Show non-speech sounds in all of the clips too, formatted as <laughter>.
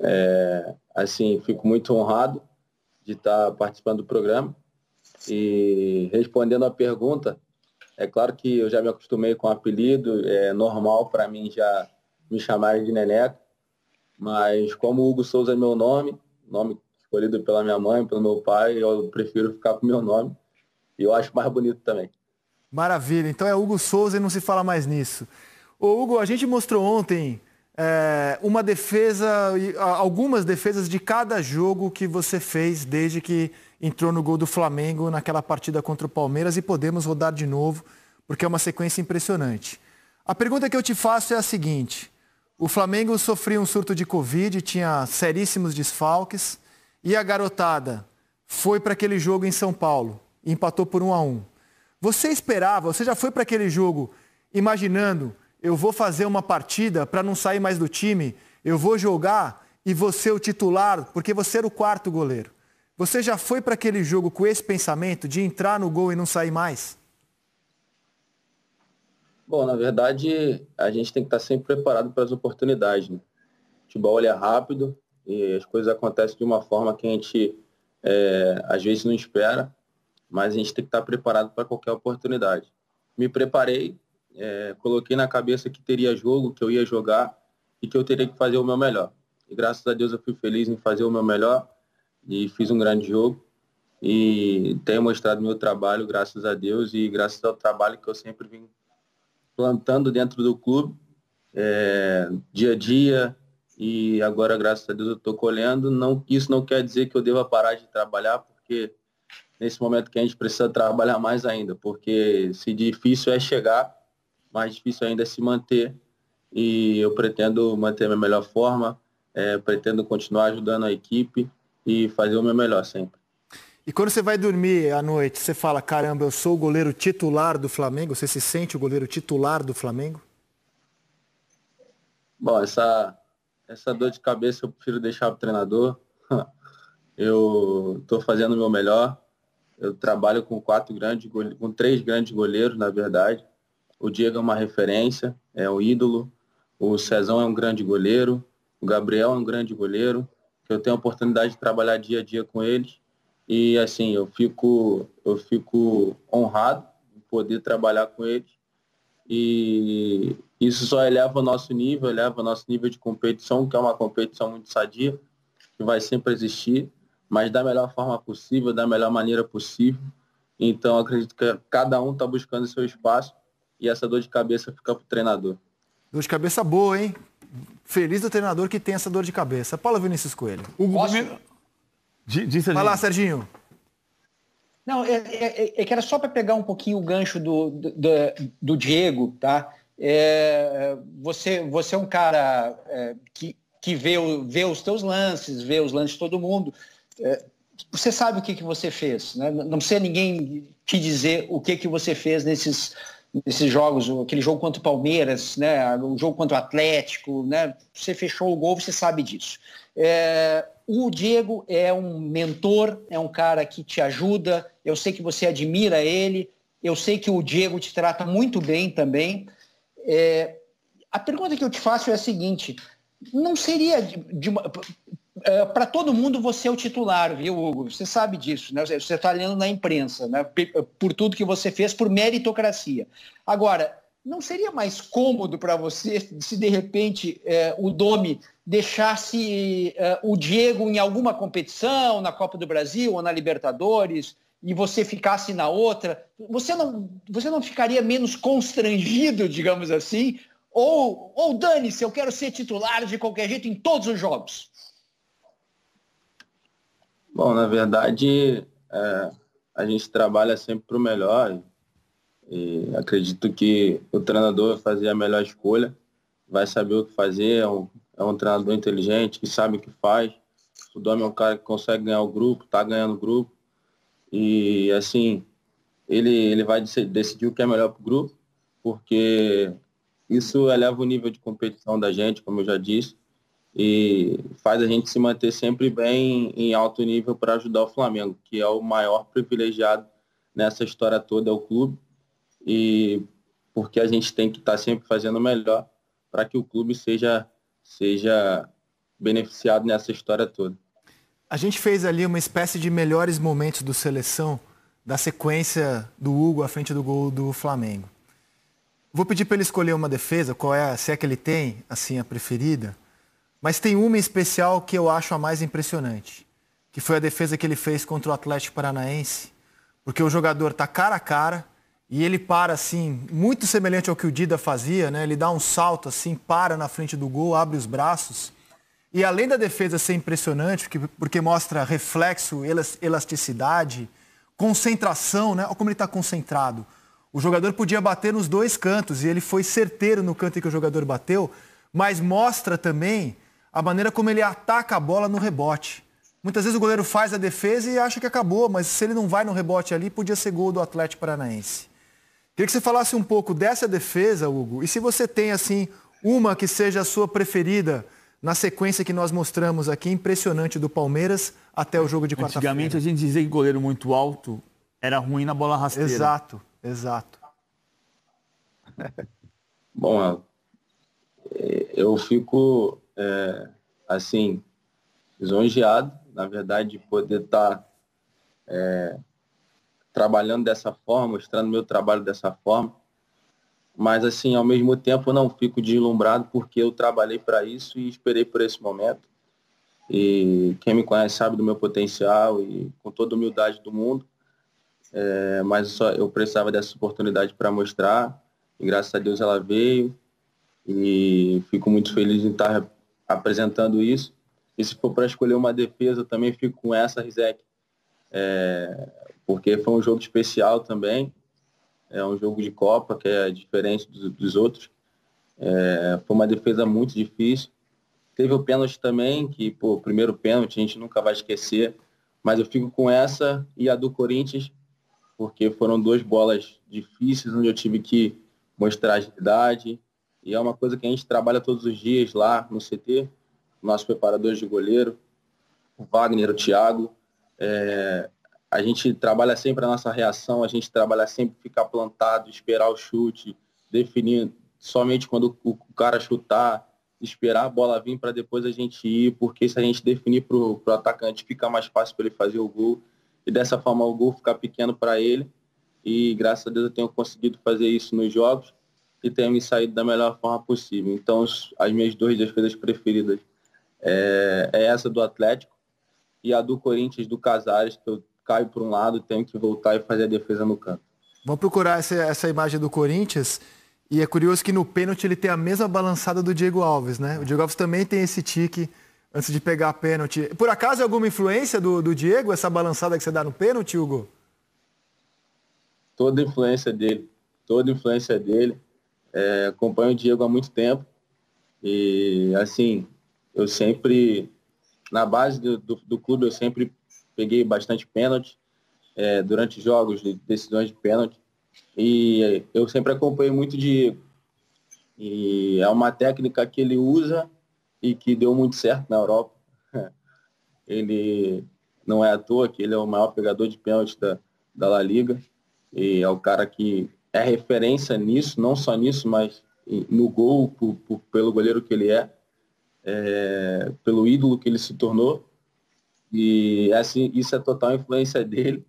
É, assim, fico muito honrado de estar participando do programa. E respondendo a pergunta, é claro que eu já me acostumei com o apelido, é normal para mim já me chamarem de Neneca, mas como Hugo Souza é meu nome, nome escolhido pela minha mãe, pelo meu pai, eu prefiro ficar com o meu nome e eu acho mais bonito também. Maravilha, então é Hugo Souza e não se fala mais nisso. Ô Hugo, a gente mostrou ontem é, uma defesa, algumas defesas de cada jogo que você fez desde que entrou no gol do Flamengo naquela partida contra o Palmeiras e podemos rodar de novo, porque é uma sequência impressionante. A pergunta que eu te faço é a seguinte: o Flamengo sofreu um surto de Covid, tinha seríssimos desfalques, e a garotada foi para aquele jogo em São Paulo, e empatou por um a um. Você esperava, você já foi para aquele jogo imaginando, eu vou fazer uma partida para não sair mais do time, eu vou jogar e você o titular, porque você era o quarto goleiro. Você já foi para aquele jogo com esse pensamento de entrar no gol e não sair mais? Bom, na verdade, a gente tem que estar sempre preparado para as oportunidades. Né? O futebol é rápido e as coisas acontecem de uma forma que a gente é, às vezes não espera, mas a gente tem que estar preparado para qualquer oportunidade. Me preparei, é, coloquei na cabeça que teria jogo, que eu ia jogar e que eu teria que fazer o meu melhor. E graças a Deus eu fui feliz em fazer o meu melhor e fiz um grande jogo e tenho mostrado meu trabalho, graças a Deus, e graças ao trabalho que eu sempre vim plantando dentro do clube, é, dia a dia, e agora, graças a Deus, eu estou colhendo. Não, isso não quer dizer que eu deva parar de trabalhar, porque nesse momento que a gente precisa trabalhar mais ainda, porque se difícil é chegar, mais difícil ainda é se manter, e eu pretendo manter a minha melhor forma, é, pretendo continuar ajudando a equipe, e fazer o meu melhor sempre. E quando você vai dormir à noite, você fala, caramba, eu sou o goleiro titular do Flamengo? Você se sente o goleiro titular do Flamengo? Bom, essa, essa dor de cabeça eu prefiro deixar para o treinador. <laughs> Eu estou fazendo o meu melhor. Eu trabalho com quatro grandes, com três grandes goleiros, na verdade. O Diego é uma referência, é um ídolo. O Cezão é um grande goleiro. O Gabriel é um grande goleiro eu tenho a oportunidade de trabalhar dia a dia com eles. E assim, eu fico, eu fico honrado em poder trabalhar com eles. E isso só eleva o nosso nível, eleva o nosso nível de competição, que é uma competição muito sadia, que vai sempre existir, mas da melhor forma possível, da melhor maneira possível. Então, acredito que cada um está buscando seu espaço e essa dor de cabeça fica para o treinador. Dor de cabeça boa, hein? Feliz do treinador que tem essa dor de cabeça. Paulo Vinícius Coelho. Hugo Posso... Diz, Vai lá, Serginho. Não, é, é, é, que era só para pegar um pouquinho o gancho do, do, do Diego, tá? É, você, você é um cara é, que, que vê, vê os teus lances, vê os lances de todo mundo. É, você sabe o que, que você fez, né? Não precisa ninguém te dizer o que, que você fez nesses nesses jogos, aquele jogo contra o Palmeiras, né, o jogo contra o Atlético, né, você fechou o gol, você sabe disso. É, o Diego é um mentor, é um cara que te ajuda, eu sei que você admira ele, eu sei que o Diego te trata muito bem também. É, a pergunta que eu te faço é a seguinte, não seria de, de é, para todo mundo você é o titular, viu, Hugo? Você sabe disso, né? Você está lendo na imprensa, né? Por tudo que você fez, por meritocracia. Agora, não seria mais cômodo para você se de repente é, o Domi deixasse é, o Diego em alguma competição, na Copa do Brasil ou na Libertadores, e você ficasse na outra? Você não, você não ficaria menos constrangido, digamos assim? Ou, ou dane-se, eu quero ser titular de qualquer jeito em todos os jogos? Bom, na verdade, é, a gente trabalha sempre para o melhor e acredito que o treinador vai fazer a melhor escolha, vai saber o que fazer, é um, é um treinador inteligente, que sabe o que faz. O Domi é um cara que consegue ganhar o grupo, está ganhando o grupo. E assim, ele, ele vai decidir o que é melhor para o grupo, porque isso eleva o nível de competição da gente, como eu já disse e faz a gente se manter sempre bem em alto nível para ajudar o Flamengo, que é o maior privilegiado nessa história toda, é o clube, e porque a gente tem que estar tá sempre fazendo o melhor para que o clube seja, seja beneficiado nessa história toda. A gente fez ali uma espécie de melhores momentos do seleção da sequência do Hugo à frente do gol do Flamengo. Vou pedir para ele escolher uma defesa, qual é, se é que ele tem, assim, a preferida. Mas tem uma em especial que eu acho a mais impressionante, que foi a defesa que ele fez contra o Atlético Paranaense, porque o jogador está cara a cara e ele para assim, muito semelhante ao que o Dida fazia, né? Ele dá um salto assim, para na frente do gol, abre os braços. E além da defesa ser impressionante, porque, porque mostra reflexo, elasticidade, concentração, né? Olha como ele está concentrado. O jogador podia bater nos dois cantos e ele foi certeiro no canto em que o jogador bateu, mas mostra também a maneira como ele ataca a bola no rebote. Muitas vezes o goleiro faz a defesa e acha que acabou, mas se ele não vai no rebote ali, podia ser gol do Atlético Paranaense. Queria que você falasse um pouco dessa defesa, Hugo, e se você tem assim uma que seja a sua preferida na sequência que nós mostramos aqui, impressionante do Palmeiras até o jogo de quarta-feira. Antigamente a gente dizia que goleiro muito alto era ruim na bola rasteira. Exato. Exato. <laughs> Bom, é, eu fico, é, assim, lisonjeado, na verdade, de poder estar tá, é, trabalhando dessa forma, mostrando meu trabalho dessa forma. Mas, assim, ao mesmo tempo, não fico deslumbrado porque eu trabalhei para isso e esperei por esse momento. E quem me conhece sabe do meu potencial e com toda a humildade do mundo, é, mas só, eu precisava dessa oportunidade para mostrar e graças a Deus ela veio e fico muito feliz em estar apresentando isso. E se for para escolher uma defesa, também fico com essa, Rizek, é, porque foi um jogo especial também, é um jogo de Copa que é diferente dos, dos outros. É, foi uma defesa muito difícil. Teve o pênalti também, que, pô, o primeiro pênalti a gente nunca vai esquecer, mas eu fico com essa e a do Corinthians, porque foram duas bolas difíceis, onde eu tive que mostrar agilidade. E é uma coisa que a gente trabalha todos os dias lá no CT, nossos preparadores de goleiro, o Wagner, o Thiago. É, a gente trabalha sempre a nossa reação, a gente trabalha sempre ficar plantado, esperar o chute, definir somente quando o cara chutar, esperar a bola vir para depois a gente ir, porque se a gente definir para o atacante fica mais fácil para ele fazer o gol e dessa forma o gol ficar pequeno para ele. E graças a Deus eu tenho conseguido fazer isso nos jogos e tenho me saído da melhor forma possível. Então as minhas duas defesas preferidas é, é essa do Atlético e a do Corinthians do Casares, que eu caio por um lado, tenho que voltar e fazer a defesa no campo. Vamos procurar essa, essa imagem do Corinthians. E é curioso que no pênalti ele tem a mesma balançada do Diego Alves, né? O Diego Alves também tem esse tique antes de pegar a pênalti. Por acaso é alguma influência do, do Diego, essa balançada que você dá no pênalti, Hugo? Toda influência dele, toda influência dele. É, acompanho o Diego há muito tempo e, assim, eu sempre, na base do, do, do clube, eu sempre peguei bastante pênalti é, durante jogos de decisões de pênalti e eu sempre acompanhei muito Diego. E é uma técnica que ele usa e que deu muito certo na Europa. <laughs> Ele não é à toa que ele é o maior pegador de pênalti da, da La Liga e é o cara que é referência nisso, não só nisso, mas no gol, por, por, pelo goleiro que ele é, é, pelo ídolo que ele se tornou. E assim, isso é total influência dele.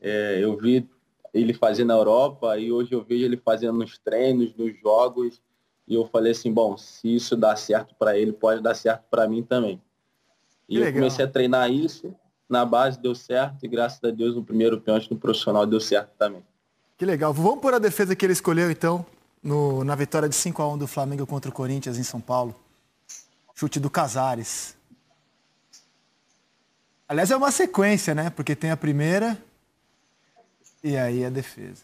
É, eu vi ele fazer na Europa e hoje eu vejo ele fazendo nos treinos, nos jogos e eu falei assim, bom, se isso dá certo para ele, pode dar certo para mim também. E eu comecei a treinar isso, na base deu certo, e graças a Deus no primeiro pênalti no profissional deu certo também. Que legal. Vamos por a defesa que ele escolheu, então, no, na vitória de 5 a 1 do Flamengo contra o Corinthians em São Paulo. Chute do Casares. Aliás, é uma sequência, né? Porque tem a primeira e aí a defesa.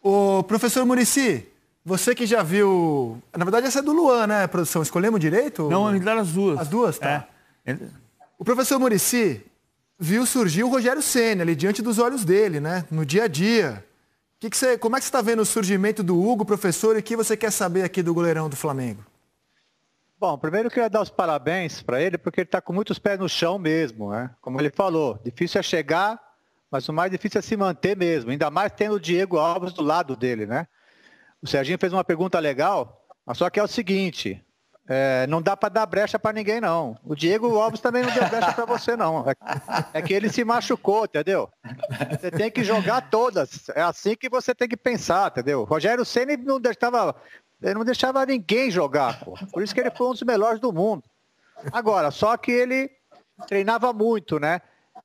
O professor Murici, você que já viu. Na verdade, essa é do Luan, né, produção? Escolhemos direito? Não, entraram as duas. As duas, tá. É. O professor Murici viu surgir o Rogério Senna ali diante dos olhos dele, né? No dia a dia. Que que você, como é que você está vendo o surgimento do Hugo, professor, e o que você quer saber aqui do goleirão do Flamengo? Bom, primeiro eu queria dar os parabéns para ele, porque ele está com muitos pés no chão mesmo, né? Como ele falou, difícil é chegar, mas o mais difícil é se manter mesmo, ainda mais tendo o Diego Alves do lado dele, né? O Serginho fez uma pergunta legal, mas só que é o seguinte, é, não dá para dar brecha para ninguém, não. O Diego Alves também não deu brecha para você, não. É, é, que ele se machucou, entendeu? Você tem que jogar todas. É assim que você tem que pensar, entendeu? Rogério Senna não deixava, ele não deixava ninguém jogar, pô. Por isso que ele foi um dos melhores do mundo. Agora, só que ele treinava muito, né?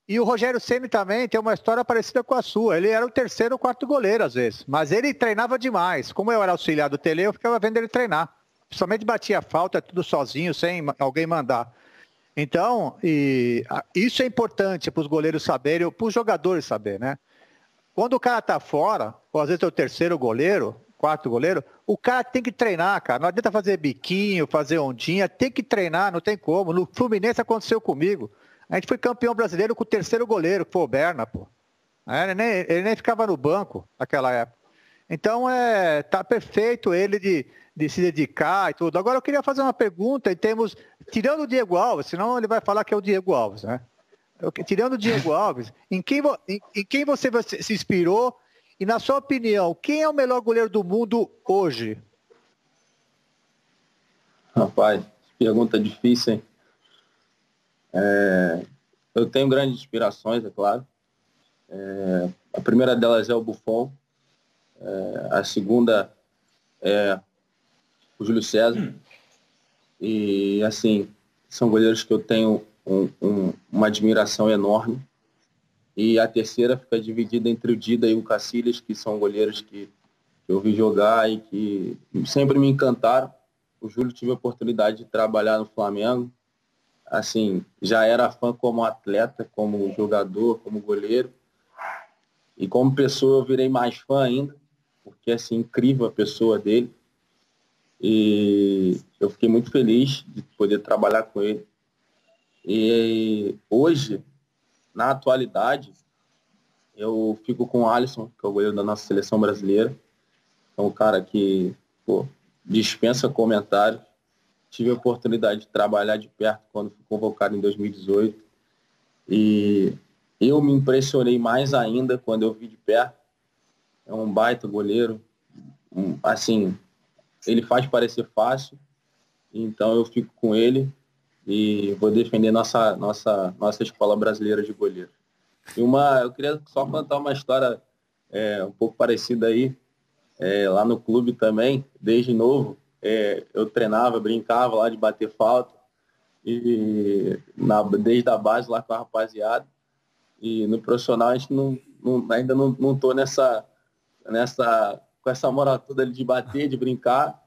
E o Rogério Ceni também tem uma história parecida com a sua. Ele era o terceiro ou quarto goleiro, às vezes. Mas ele treinava demais. Como eu era auxiliar do Tele, eu ficava vendo ele treinar. Principalmente batia falta, tudo sozinho, sem alguém mandar. Então, e, isso é importante para os goleiros saberem, para os jogadores saberem, né? Quando o cara está fora, ou às vezes é o terceiro goleiro, quarto goleiro, o cara tem que treinar, cara. Não adianta fazer biquinho, fazer ondinha, tem que treinar, não tem como. No Fluminense aconteceu comigo. A gente foi campeão brasileiro com o terceiro goleiro, que foi o Berna, pô. É, ele, nem, ele nem ficava no banco naquela época. Então, é, tá perfeito ele de, de se dedicar e tudo. Agora, eu queria fazer uma pergunta em termos, tirando o Diego Alves, senão ele vai falar que é o Diego Alves, né? Eu, tirando o Diego <laughs> Alves, em quem, em, em quem você se inspirou e, na sua opinião, quem é o melhor goleiro do mundo hoje? Rapaz, pergunta difícil, hein? É, eu tenho grandes inspirações, é claro. É, a primeira delas é o Buffon. É, a segunda é o Júlio César. E, assim, são goleiros que eu tenho um, um, uma admiração enorme. E a terceira fica dividida entre o Dida e o Cacilhas, que são goleiros que, eu vi jogar e que sempre me encantaram. O Júlio tive a oportunidade de trabalhar no Flamengo assim, já era fã como atleta, como jogador, como goleiro. E como pessoa eu virei mais fã ainda, porque assim, incrível a pessoa dele. E eu fiquei muito feliz de poder trabalhar com ele. E hoje, na atualidade, eu fico com o Alisson, que é o goleiro da nossa seleção brasileira. É um cara que pô, dispensa comentários tive a oportunidade de trabalhar de perto quando fui convocado em 2018. E eu me impressionei mais ainda quando eu vi de perto. É um baita goleiro. assim, ele faz parecer fácil. Então eu fico com ele e vou defender nossa, nossa, nossa escola brasileira de goleiro. E uma, eu queria só contar uma história é, um pouco parecida aí, é, lá no clube também, desde novo é, eu treinava, brincava lá de bater falta, e na, desde a base lá com a rapaziada. E no profissional a gente não, não ainda não, não tô nessa, nessa, com essa moral toda de bater, de brincar,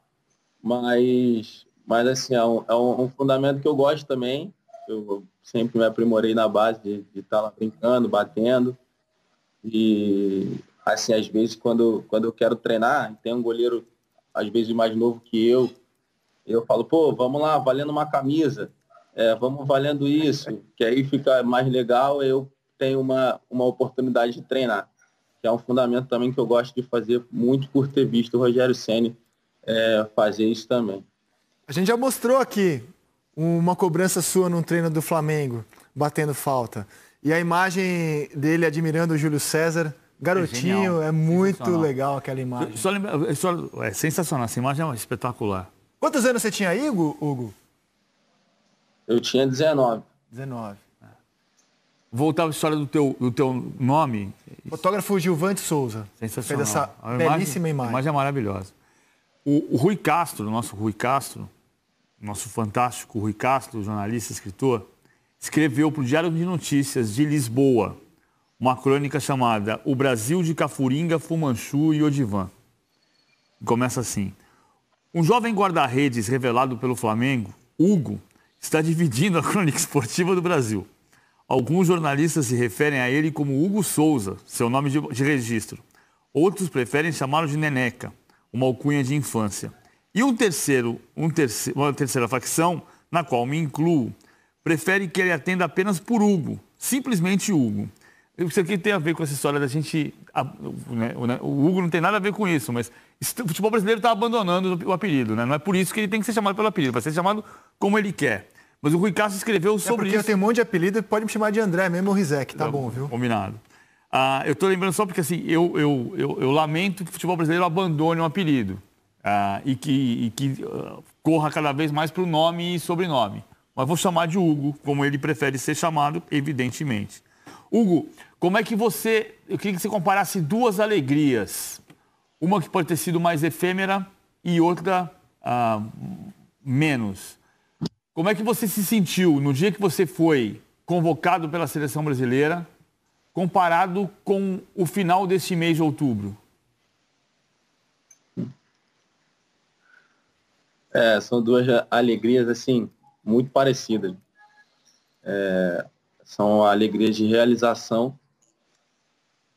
mas, mas assim, é um, é um fundamento que eu gosto também. Eu sempre me aprimorei na base de estar tá lá brincando, batendo. E assim, às vezes quando, quando eu quero treinar, tem um goleiro às vezes mais novo que eu, eu falo, pô, vamos lá, valendo uma camisa, é, vamos valendo isso, que aí fica mais legal, eu tenho uma, uma oportunidade de treinar, que é um fundamento também que eu gosto de fazer muito por ter visto o Rogério Senni é, fazer isso também. A gente já mostrou aqui uma cobrança sua num treino do Flamengo, batendo falta. E a imagem dele admirando o Júlio César Garotinho, é, é muito legal aquela imagem. Só lembra, só, é sensacional, essa imagem é espetacular. Quantos anos você tinha aí, Hugo? Eu tinha 19. 19. Voltar à história do teu, do teu nome. Fotógrafo Gilvante Souza. Sensacional. Fez essa a belíssima imagem. A imagem é maravilhosa. O, o Rui Castro, o nosso Rui Castro, nosso fantástico Rui Castro, jornalista, escritor, escreveu para o Diário de Notícias de Lisboa, uma crônica chamada O Brasil de Cafuringa, Fumanchu e Odivan. Começa assim. Um jovem guarda-redes revelado pelo Flamengo, Hugo, está dividindo a <laughs> crônica esportiva do Brasil. Alguns jornalistas se referem a ele como Hugo Souza, seu nome de, de registro. Outros preferem chamá-lo de Neneca, uma alcunha de infância. E um terceiro, um terceiro, uma terceira facção, na qual me incluo, prefere que ele atenda apenas por Hugo, simplesmente Hugo. Isso aqui tem a ver com essa história da gente. Né, o Hugo não tem nada a ver com isso, mas o futebol brasileiro está abandonando o apelido, né? Não é por isso que ele tem que ser chamado pelo apelido, vai ser chamado como ele quer. Mas o Rui Castro escreveu sobre é porque isso. Porque eu tenho um monte de apelido, pode me chamar de André mesmo ou Rizek, tá, tá bom, viu? Combinado. Ah, eu estou lembrando só porque assim, eu, eu, eu, eu, lamento que o futebol brasileiro abandone um apelido. uh, e que, e que uh, corra cada vez mais para o nome e sobrenome. Mas vou chamar de Hugo, como ele prefere ser chamado, evidentemente. Hugo, como é que você. Eu queria que você comparasse duas alegrias. Uma que pode ter sido mais efêmera e outra uh, menos. Como é que você se sentiu no dia que você foi convocado pela seleção brasileira, comparado com o final deste mês de outubro? É, são duas alegrias assim muito parecidas. É, são alegrias de realização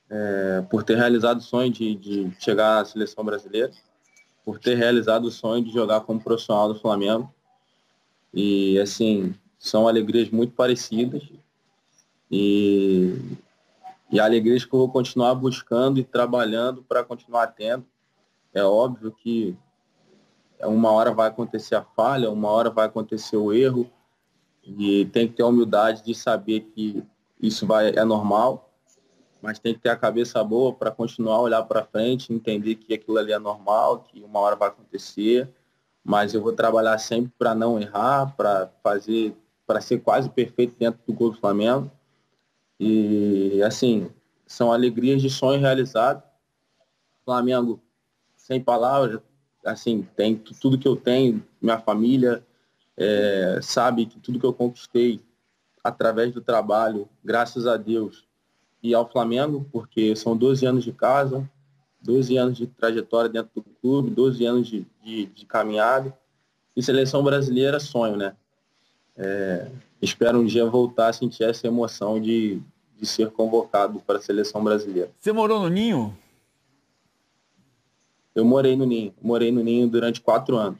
é, por ter realizado o sonho de, de chegar à seleção brasileira, por ter realizado o sonho de jogar como profissional do Flamengo. E assim, são alegrias muito parecidas. E, e alegrias que eu vou continuar buscando e trabalhando para continuar tendo. É óbvio que uma hora vai acontecer a falha, uma hora vai acontecer o erro, e tem que ter a humildade de saber que isso vai, é normal, mas tem que ter a cabeça boa para continuar olhar para frente, entender que aquilo ali é normal, que uma hora vai acontecer, mas eu vou trabalhar sempre para não errar, para fazer, para ser quase perfeito dentro do gol do Flamengo. E assim, são alegrias de sonho realizado. Flamengo, sem palavras, assim, tem tudo que eu tenho, minha família é, sabe que tudo que eu conquistei através do trabalho, graças a Deus e ao Flamengo, porque são 12 anos de casa, 12 anos de trajetória dentro do clube, 12 anos de, de, de caminhada. E seleção brasileira, sonho, né? É, espero um dia voltar a sentir essa emoção de, de ser convocado para a seleção brasileira. Você morou no Ninho? Eu morei no Ninho. Morei no Ninho durante quatro anos.